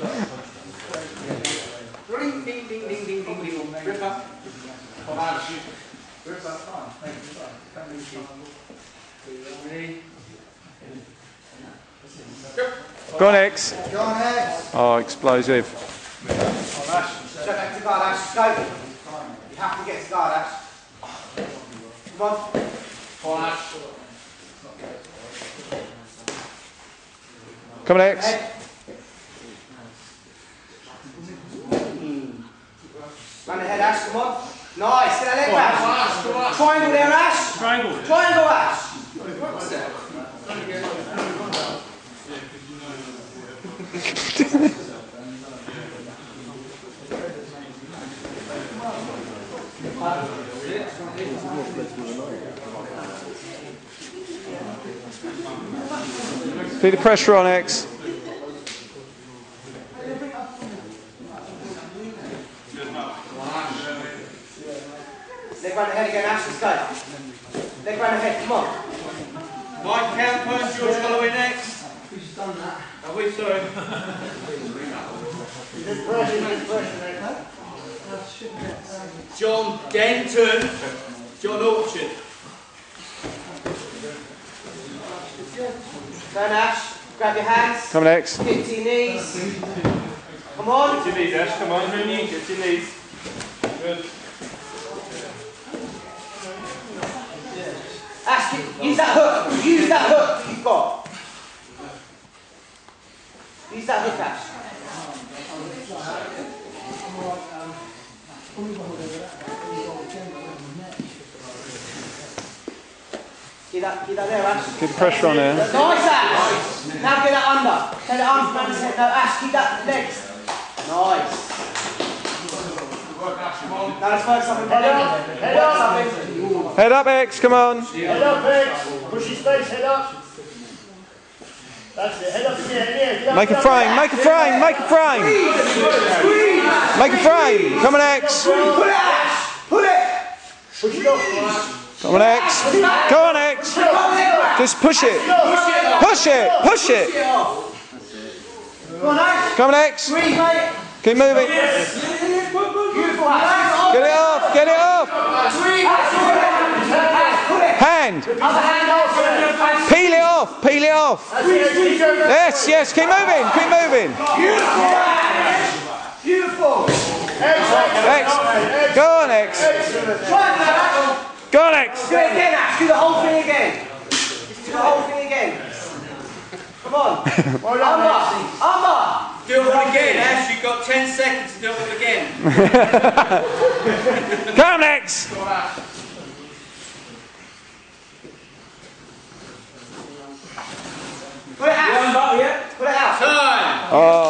Ding, ding, ding, ding, ding, ding, ding. Grip up. Grip up. Ready? Go on, X. Go on, X. Oh, explosive. Back to. Go. You have to get to. Come on. Come on, Ash. Come on, X. Head. Ash. Come on. Nice. Get oh, that leg back. Triangle there, Ash. Triangle. Triangle, Ash. Keep the pressure on, X. Leg round ahead again, Ash. Let's go. Leg round ahead. Come on. Mike Campo and George Holloway next. Who's done that? Are we sorry? There's pressure, there's pressure, mate. John Denton. John Orchard. Turn, Ash. Grab your hands. Come on, X. Get to your knees. Come on. Get your knees, Ash. Come on, Rooney. Get your knees. Good. Get- use that hook. Use that hook you've got. Use that hook, Ash. Get that, get that there, Ash. Keep the pressure on there. Nice, Ash. Now get that under. Take the arms around his head. No, Ash, keep that legs. Nice. Head up. Head up. Head up, X. Come on. Head up, X. Push his face, head up. That's it, head up in the air, in the air. Get up, Make a frame. Make a frame. Make a frame. Make a frame. Come on, X. Pull it, Ash. Pull it. Push it off. Come on, X. Go on, X. Come on, there. Just push it. Push it. Push it. Come on, Ash. Come on, X. Keep moving. Beautiful, Ash. Get it off. Get it off. Breathe. Ash, pull it. Ash, pull it. Hand. Other hand off. Peel it off. Peel it off. That's it, keep going. Yes, yes. Keep moving. Keep moving. Beautiful. Excellent. X. Go on, X. Try that, Ash. Go on, X. Do it again, Ash. Do the whole thing again. Just do the whole thing again. Come on. Well done, X. Umber. Umber. Do it all again, Ash. You've got 10 seconds to do it again. Come next. Put it out. Put it out. Time. Oh.